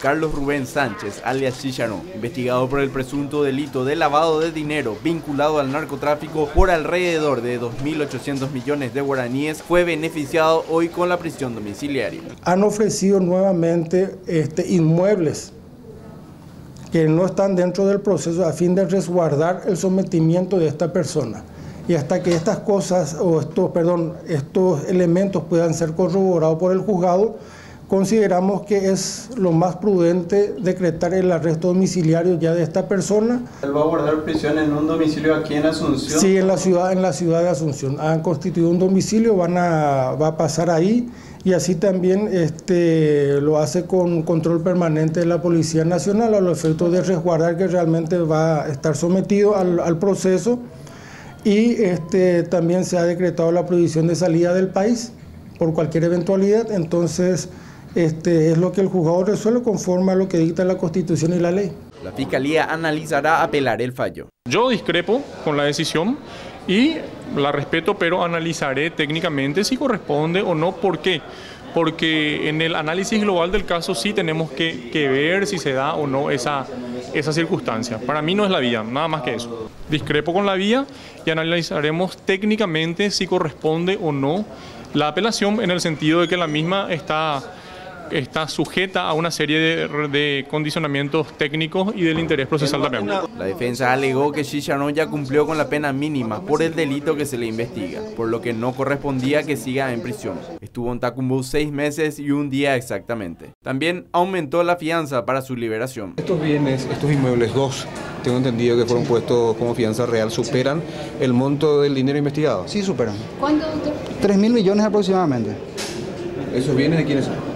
Carlos Rubén Sánchez, alias Chichano, investigado por el presunto delito de lavado de dinero vinculado al narcotráfico por alrededor de 2.800 millones de guaraníes, fue beneficiado hoy con la prisión domiciliaria. Han ofrecido nuevamente este, inmuebles que no están dentro del proceso a fin de resguardar el sometimiento de esta persona. Y hasta que estas cosas o estos, perdón, estos elementos puedan ser corroborados por el juzgado, consideramos que es lo más prudente decretar el arresto domiciliario ya de esta persona. ¿Él va a guardar prisión en un domicilio aquí en Asunción? Sí, en la ciudad, en la ciudad de Asunción. Han constituido un domicilio, van a, va a pasar ahí y así también este, lo hace con control permanente de la Policía Nacional a los efectos de resguardar que realmente va a estar sometido al, al proceso y este, también se ha decretado la prohibición de salida del país por cualquier eventualidad, entonces este, es lo que el juzgado resuelve conforme a lo que dicta la Constitución y la ley. La Fiscalía analizará apelar el fallo. Yo discrepo con la decisión y la respeto, pero analizaré técnicamente si corresponde o no. ¿Por qué? Porque en el análisis global del caso sí tenemos que, que ver si se da o no esa, esa circunstancia. Para mí no es la vía, nada más que eso. Discrepo con la vía y analizaremos técnicamente si corresponde o no la apelación en el sentido de que la misma está está sujeta a una serie de, condicionamientos técnicos y del interés procesal también. La defensa alegó que Shishanon ya cumplió con la pena mínima por el delito que se le investiga, por lo que no correspondía que siga en prisión. Estuvo en Tacumbú seis meses y un día exactamente. También aumentó la fianza para su liberación. Estos bienes, estos inmuebles, dos, tengo entendido que fueron puestos como fianza real, ¿superan el monto del dinero investigado? Sí, superan. ¿Cuánto, doctor? 3 mil millones aproximadamente. ¿Esos bienes de quiénes son?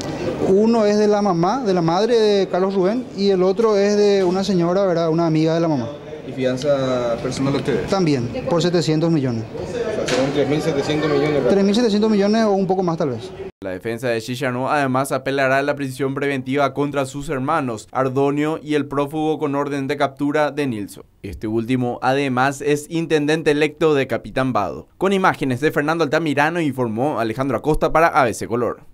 Uno es de la mamá, de la madre de Carlos Rubén, y el otro es de una señora, ¿verdad? Una amiga de la mamá. ¿Y fianza personal de ustedes? También, por 700 millones. O sea, son 3.700 millones. 3.700 millones o un poco más tal vez. La defensa de Shishano además apelará a la prisión preventiva contra sus hermanos, Ardonio y el prófugo con orden de captura de Nilso. Este último además es intendente electo de Capitán Vado. Con imágenes de Fernando Altamirano informó Alejandro Acosta para ABC Color.